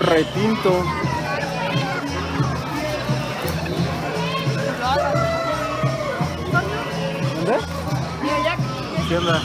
retinto. ¿Dónde? Mira, ya. ¿Qué onda?